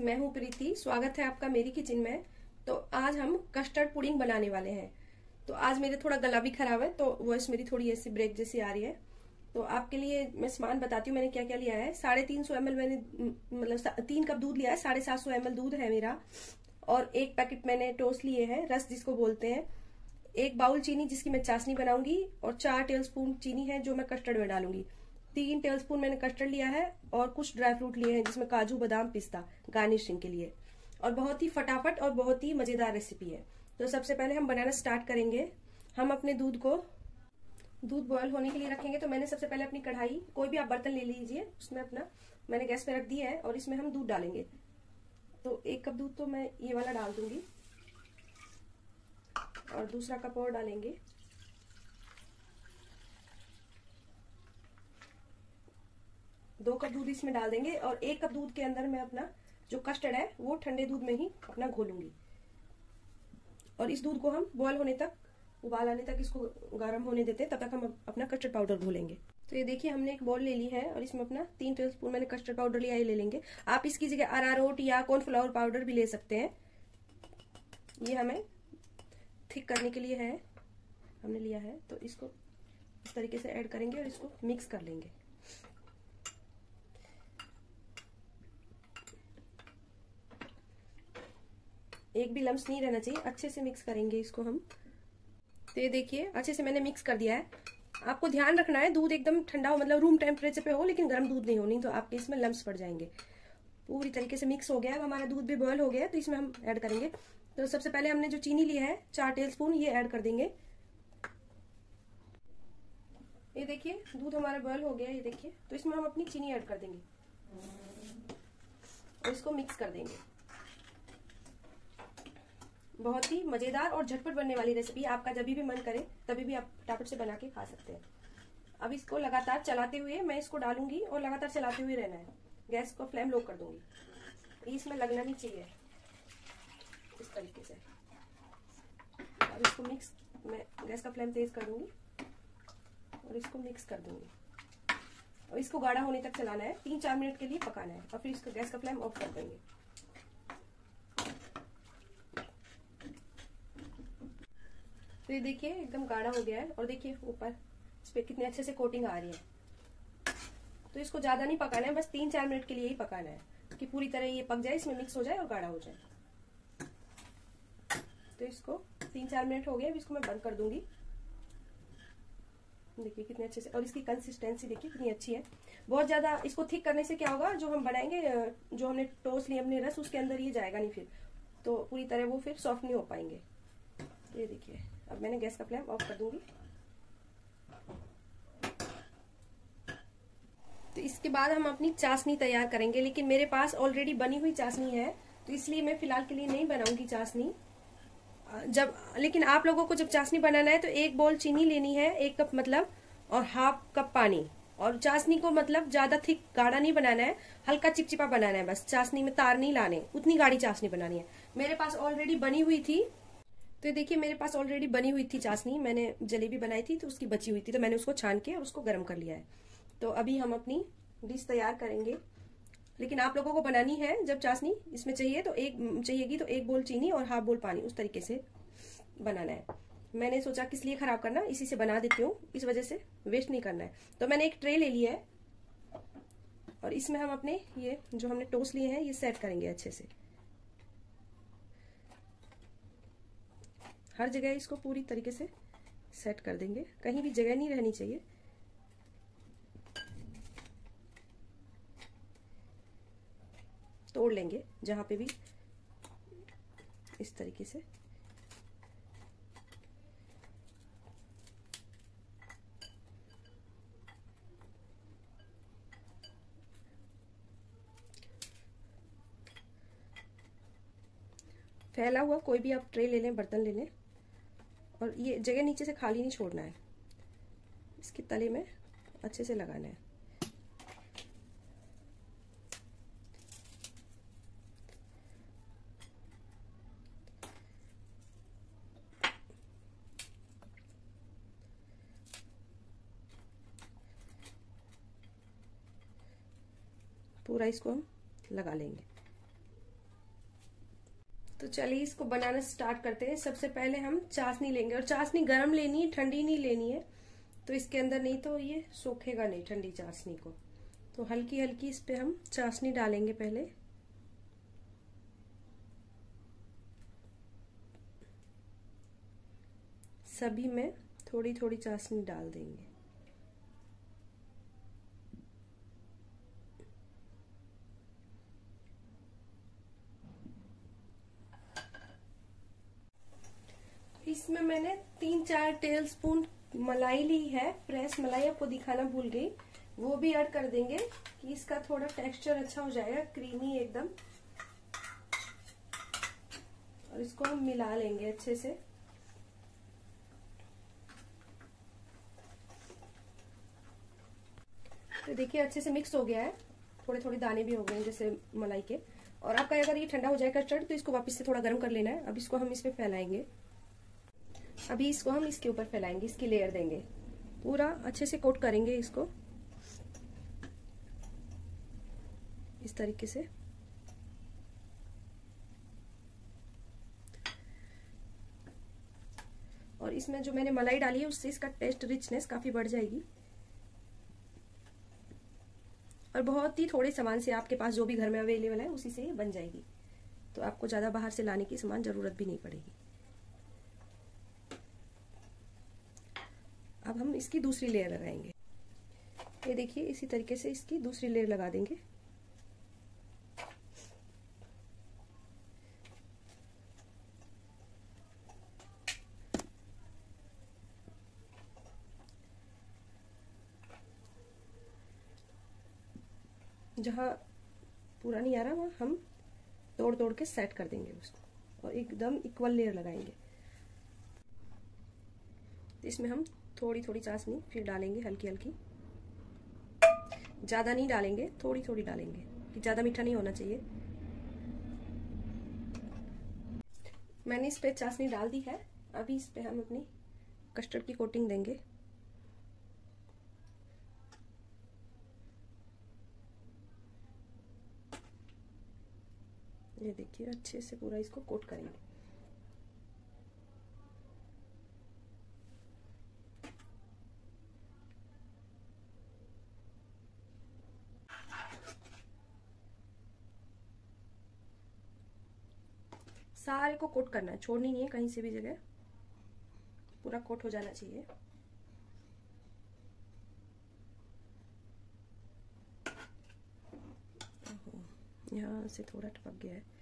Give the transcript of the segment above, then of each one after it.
मैं हूँ प्रीति। स्वागत है आपका मेरी किचन में। तो आज हम कस्टर्ड पुडिंग बनाने वाले हैं। तो आज मेरे थोड़ा गला भी खराब है तो वॉइस मेरी थोड़ी ऐसी ब्रेक जैसी आ रही है। तो आपके लिए मैं सामान बताती हूँ, मैंने क्या क्या लिया है। साढ़े तीन सौ एम मैंने मतलब तीन कप दूध लिया है, साढ़े सात सौ एम दूध है मेरा। और एक पैकेट मैंने टोस्ट लिए हैं, रस जिसको बोलते हैं। एक बाउल चीनी जिसकी मैं चाशनी बनाऊँगी, और चार टेबल चीनी है जो मैं कस्टर्ड में डालूँगी। तीन टेबलस्पून मैंने कस्टर्ड लिया है और कुछ ड्राई फ्रूट लिए हैं, जिसमें काजू, बादाम, पिस्ता गार्निशिंग के लिए। और बहुत ही फटाफट और बहुत ही मज़ेदार रेसिपी है। तो सबसे पहले हम बनाना स्टार्ट करेंगे। हम अपने दूध को, दूध बॉयल होने के लिए रखेंगे। तो मैंने सबसे पहले अपनी कढ़ाई, कोई भी आप बर्तन ले लीजिए, उसमें अपना, मैंने गैस पे रख दिया है और इसमें हम दूध डालेंगे। तो एक कप दूध तो मैं ये वाला डाल दूँगी। और दूसरा कप और डालेंगे। दो कप दूध इसमें डाल देंगे और एक कप दूध के अंदर मैं अपना जो कस्टर्ड है, वो ठंडे दूध में ही अपना घोलूँगी। और इस दूध को हम बॉयल होने तक, उबाल आने तक इसको गर्म होने देते हैं, तब तक हम अपना कस्टर्ड पाउडर घोलेंगे। तो ये देखिए, हमने एक बॉल ले ली है और इसमें अपना तीन टेबल स्पून मैंने कस्टर्ड पाउडर लिया, ये ले लेंगे। आप इसकी जगह अरारोट या कॉर्नफ्लावर पाउडर भी ले सकते हैं। ये हमें थिक करने के लिए है, हमने लिया है। तो इसको इस तरीके से ऐड करेंगे और इसको मिक्स कर लेंगे। एक भी लम्स नहीं रहना चाहिए, अच्छे से मिक्स करेंगे इसको हम। तो ये देखिए, अच्छे से मैंने मिक्स कर दिया है। आपको ध्यान रखना है, दूध एकदम ठंडा हो मतलब रूम टेम्परेचर पे हो, लेकिन गर्म दूध नहीं हो, नहीं तो आपके इसमें लम्स पड़ जाएँगे। पूरी तरीके से मिक्स हो गया अब हमारा दूध भी बॉयल हो गया है तो इसमें हम ऐड करेंगे। तो सबसे पहले हमने जो चीनी लिया है, चार टेबल स्पून ये ऐड कर देंगे। ये देखिए, दूध हमारा बॉयल हो गया ये देखिए। तो इसमें हम अपनी चीनी ऐड कर देंगे। और इसको मिक्स कर देंगे। बहुत ही मज़ेदार और झटपट बनने वाली रेसिपी आपका जब भी मन करे, तभी भी आप फटाफट से बना के खा सकते हैं। अब इसको लगातार चलाते हुए मैं इसको डालूँगी और लगातार चलाते हुए रहना है। गैस को फ्लेम लो कर दूँगी। इसमें लगना नहीं चाहिए। इस तरीके से। अब इसको मिक्स मैं गैस का फ्लेम तेज कर दूँगी और इसको मिक्स कर दूँगी। और इसको गाढ़ा होने तक चलाना है। तीन चार मिनट के लिए पकाना है। और फिर इसको गैस का फ्लेम ऑफ़ कर देंगे। तो ये देखिए, एकदम गाढ़ा हो गया है और देखिए ऊपर, इस पर कितने अच्छे से कोटिंग आ रही है। तो इसको ज़्यादा नहीं पकाना है, बस तीन चार मिनट के लिए ही पकाना है, कि पूरी तरह ये पक जाए, इसमें मिक्स हो जाए और गाढ़ा हो जाए। तो इसको तीन चार मिनट हो गए, अब इसको मैं बंद कर दूँगी। देखिए कितने अच्छे से, और इसकी कंसिस्टेंसी देखिए कितनी अच्छी है। बहुत ज़्यादा, इसको थिक करने से क्या होगा, जो हम बनाएँगे जो हमने टोस्ट लिया हमने रस, उसके अंदर ये जाएगा नहीं फिर। तो पूरी तरह वो फिर सॉफ्ट नहीं हो पाएँगे। तो ये देखिए। अब मैंने गैस का फ्लेम ऑफ़ कर दूँगी। तो इसके बाद हम अपनी चाशनी तैयार करेंगे, लेकिन मेरे पास ऑलरेडी बनी हुई चाशनी है तो इसलिए मैं फ़िलहाल के लिए नहीं बनाऊँगी चाशनी। जब, लेकिन आप लोगों को जब चाशनी बनाना है तो एक बॉल चीनी लेनी है, एक कप मतलब और हाफ़ कप पानी। और चाशनी को मतलब ज़्यादा थिक गाढ़ा नहीं बनाना है, हल्का चिपचिपा बनाना है बस। चाशनी में तार नहीं लाने, उतनी गाढ़ी चाशनी बनानी है। मेरे पास ऑलरेडी बनी हुई थी तो देखिए, मेरे पास ऑलरेडी बनी हुई थी चाशनी, मैंने जलेबी बनाई थी तो उसकी बची हुई थी तो मैंने उसको छान के और उसको गर्म कर लिया है। तो अभी हम अपनी डिश तैयार करेंगे। लेकिन आप लोगों को बनानी है जब चाशनी इसमें चाहिए तो एक, चाहिएगी तो एक बोल चीनी और हाफ़ बोल पानी, उस तरीके से बनाना है। मैंने सोचा किस लिए खराब करना, इसी से बना देती हूँ, इस वजह से वेस्ट नहीं करना है। तो मैंने एक ट्रे ले लिया है, और इसमें हम अपने ये, जो हमने टोस्ट लिए हैं, ये सेट करेंगे अच्छे से। हर जगह इसको पूरी तरीके से सेट कर देंगे। कहीं भी जगह नहीं रहनी चाहिए। तोड़ लेंगे, जहाँ पे भी इस तरीके से। फैला हुआ कोई भी आप ट्रे ले लें, बर्तन ले लें। और ये जगह नीचे से खाली नहीं छोड़ना है। इसके तले में अच्छे से लगाना है। पूरा इसको हम लगा लेंगे। तो चलिए इसको बनाना स्टार्ट करते हैं। सबसे पहले हम चाशनी लेंगे और चाशनी गर्म लेनी है, ठंडी नहीं लेनी है। तो इसके अंदर नहीं तो ये सोखेगा नहीं ठंडी चाशनी को। तो हल्की हल्की इस पर हम चाशनी डालेंगे पहले। सभी में थोड़ी थोड़ी चाशनी डाल देंगे। इसमें मैंने तीन चार टेबल स्पून मलाई ली है। फ्रेश मलाई आपको दिखाना भूल गई। वो भी ऐड कर देंगे कि इसका थोड़ा टेक्सचर अच्छा हो जाएगा क्रीमी एकदम। और इसको हम मिला लेंगे अच्छे से। तो देखिए, अच्छे से मिक्स हो गया है। थोड़े थोड़े दाने भी हो गए जैसे मलाई के। और आपका अगर ये ठंडा हो जाए कस्टर्ड तो इसको वापस से थोड़ा गर्म कर लेना है। अब इसको हम इस पे फैलाएँगे। अभी इसको हम इसके ऊपर फैलाएँगे, इसकी लेयर देंगे। पूरा अच्छे से कोट करेंगे इसको। इस तरीके से। और इसमें जो मैंने मलाई डाली है, उससे इसका टेस्ट रिचनेस काफ़ी बढ़ जाएगी। और बहुत ही थोड़े सामान से आपके पास जो भी घर में अवेलेबल है, उसी से बन जाएगी। तो आपको ज़्यादा बाहर से लाने की सामान ज़रूरत भी नहीं पड़ेगी। अब हम इसकी दूसरी लेयर लगाएँगे। ये देखिए, इसी तरीके से इसकी दूसरी लेयर लगा देंगे। जहाँ पूरा नहीं आ रहा, वहाँ हम तोड़ तोड़ के सेट कर देंगे उसको और एकदम इक्वल लेयर लगाएँगे। इसमें हम थोड़ी थोड़ी चाशनी फिर डालेंगे हल्की हल्की ज़्यादा नहीं डालेंगे थोड़ी थोड़ी डालेंगे, कि ज़्यादा मीठा नहीं होना चाहिए। मैंने इस पर चाशनी डाल दी है, अभी इस पर हम अपनी कस्टर्ड की कोटिंग देंगे। ये देखिए, अच्छे से पूरा इसको कोट करेंगे। सारे को कोट करना है, छोड़नी नहीं है, कहीं से भी जगह। पूरा कोट हो जाना चाहिए। यहाँ से थोड़ा टपक गया है।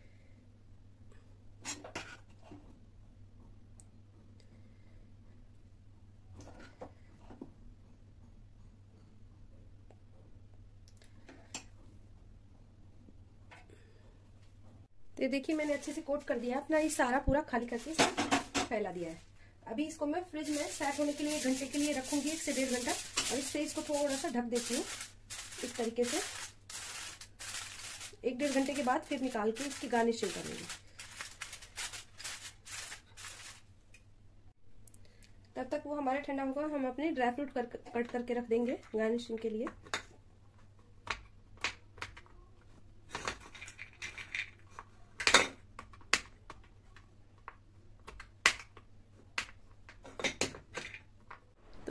तो देखिए मैंने अच्छे से कोट कर दिया अपना ये सारा पूरा खाली करके फैला दिया है। अभी इसको मैं फ्रिज में सेट होने के लिए घंटे के लिए रखूँगी एक से डेढ़ घंटा। और इससे इसको थोड़ा सा ढक देती हूँ इस तरीके से। एक डेढ़ घंटे के बाद फिर निकाल के इसकी गार्निशिंग करूँगी। तब तक वो हमारा ठंडा होगा हम अपने ड्राई फ्रूट कर, कट करके रख देंगे गार्निशिंग के लिए।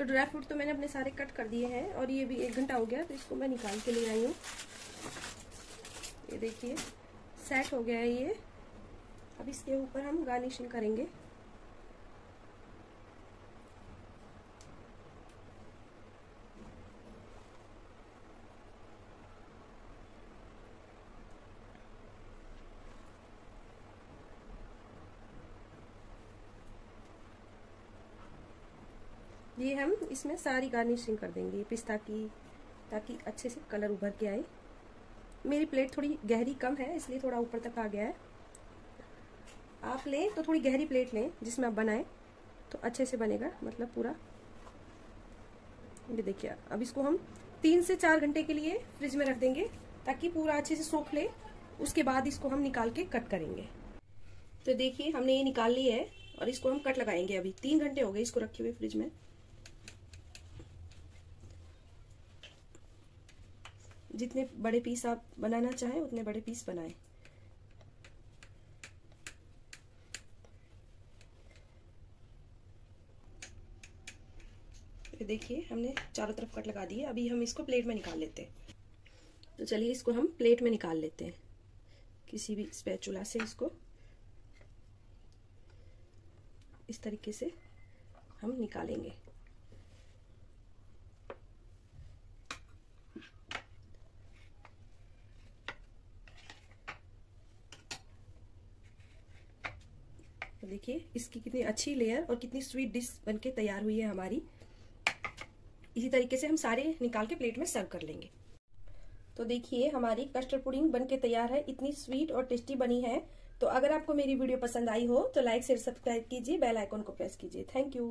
तो ड्राई फ्रूट तो मैंने अपने सारे कट कर दिए हैं और ये भी एक घंटा हो गया तो इसको मैं निकाल के ले आई हूँ। ये देखिए सेट हो गया है ये। अब इसके ऊपर हम गार्निशिंग करेंगे। ये हम इसमें सारी गार्निशिंग कर देंगे, पिस्ता की, ताकि अच्छे से कलर उभर के आए। मेरी प्लेट थोड़ी गहरी कम है, इसलिए थोड़ा ऊपर तक आ गया है। आप लें तो थोड़ी गहरी प्लेट लें, जिसमें आप बनाएँ तो अच्छे से बनेगा मतलब पूरा। ये देखिए, अब इसको हम तीन से चार घंटे के लिए फ्रिज में रख देंगे, ताकि पूरा अच्छे से सूख ले। उसके बाद इसको हम निकाल के कट करेंगे। तो देखिए, हमने ये निकाल ली है, और इसको हम कट लगाएँगे अभी। तीन घंटे हो गए इसको रखे हुए फ्रिज में। जितने बड़े पीस आप बनाना चाहें, उतने बड़े पीस बनाएँ। ये देखिए, हमने चारों तरफ़ कट लगा दिए। अभी हम इसको प्लेट में निकाल लेते हैं। तो चलिए इसको हम प्लेट में निकाल लेते हैं। किसी भी स्पैचुला से इसको। इस तरीके से हम निकालेंगे। तो देखिए, इसकी कितनी अच्छी लेयर और कितनी स्वीट डिश बनके तैयार हुई है हमारी। इसी तरीके से हम सारे निकाल के प्लेट में सर्व कर लेंगे। तो देखिए, हमारी कस्टर्ड पुडिंग बनके तैयार है। इतनी स्वीट और टेस्टी बनी है। तो अगर आपको मेरी वीडियो पसंद आई हो तो लाइक शेयर सब्सक्राइब कीजिए। बेल आइकॉन को प्रेस कीजिए। Thank you